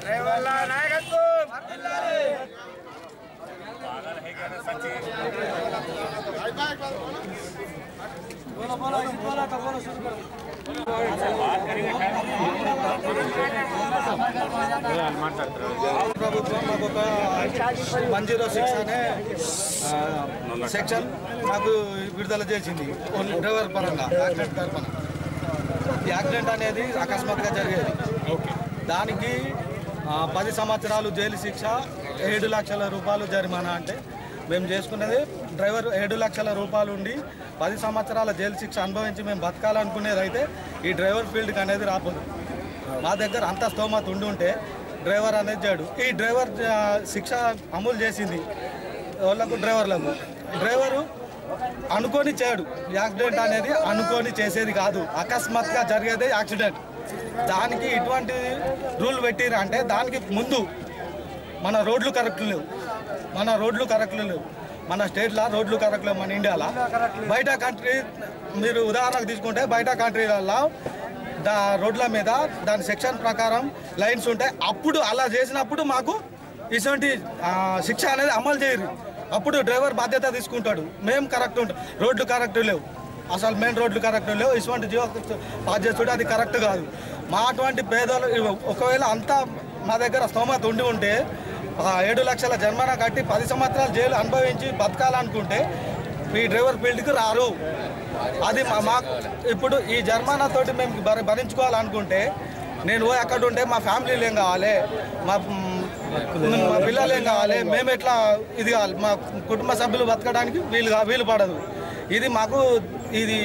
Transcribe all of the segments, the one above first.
Driver नायकत्व पागल है क्या सचिन? ప్రభుత్వం మాకు ఒక వన్ జీరో సిక్స్ అనే సెక్షన్ మాకు విడుదల చేసింది. డ్రైవర్ పరంగా యాక్సిడెంట్ తరఫున యాక్సిడెంట్ అనేది అకస్మాత్తుగా జరిగేది. దానికి పది సంవత్సరాలు జైలు శిక్ష ఏడు లక్షల రూపాయలు జరిమానా అంటే మేము చేసుకునేది డ్రైవర్ ఏడు లక్షల రూపాయలు ఉండి పది సంవత్సరాల జైలు శిక్ష అనుభవించి మేము బతకాలనుకునేది అయితే ఈ డ్రైవర్ ఫీల్డ్కి అనేది రాపోదు మా దగ్గర అంత స్తోమత ఉండి ఉంటే డ్రైవర్ అనేది చేయడు ఈ డ్రైవర్ శిక్ష అమలు చేసింది వాళ్ళకు డ్రైవర్లకు. డ్రైవరు అనుకొని చేయడు యాక్సిడెంట్ అనేది అనుకొని చేసేది కాదు. అకస్మాత్గా జరిగేదే యాక్సిడెంట్. దానికి ఇటువంటి రూల్ పెట్టిరు అంటే దానికి ముందు మన రోడ్లు కరెక్ట్ లేవు. మన రోడ్లు కరెక్ట్లు లేవు. మన స్టేట్లో రోడ్లు కరెక్ట్ లేవు మన ఇండియాలో? బయట కంట్రీ మీరు ఉదాహరణకు తీసుకుంటే బయట కంట్రీలలో దా రోడ్ల మీద దాని సెక్షన్ ప్రకారం లైన్స్ ఉంటాయి. అప్పుడు అలా చేసినప్పుడు మాకు ఇటువంటి శిక్ష అనేది అమలు చేయరు. అప్పుడు డ్రైవర్ బాధ్యత తీసుకుంటాడు. మేము కరెక్ట్ ఉంటాం. రోడ్లు కరెక్ట్ లేవు. అసలు మెయిన్ రోడ్లు కరెక్ట్ లేవు. ఇటువంటి జీవ పాస్ చేస్తుంటే అది కరెక్ట్ కాదు. మా అటువంటి పేదలు ఒకవేళ అంతా మా దగ్గర స్తోమత ఉండి ఉంటే ఏడు లక్షల జరిమానా కట్టి పది సంవత్సరాలు జైలు అనుభవించి బతకాలనుకుంటే ఈ డ్రైవర్ ఫీల్డ్కి రారు. అది మా ఇప్పుడు ఈ జరిమానా తోటి మేము భర భరించుకోవాలనుకుంటే నేను పోయి అక్కడ ఉంటే మా ఫ్యామిలీలు ఏం కావాలి? మా మా పిల్లలు ఏం కావాలి? మేము ఎట్లా ఇది కావాలి? మా కుటుంబ సభ్యులు బతకడానికి వీలు వీలు పడదు. ఇది మాకు ఇది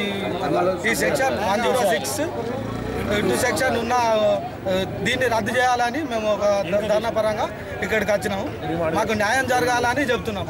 ఈ సెక్షన్ వన్ జీరో సిక్స్ ఇటు సెక్షన్ ఉన్న దీన్ని రద్దు చేయాలని మేము ఒక ధర్నా పరంగా ఇక్కడికి వచ్చినాము. మాకు న్యాయం జరగాలని చెప్తున్నాం.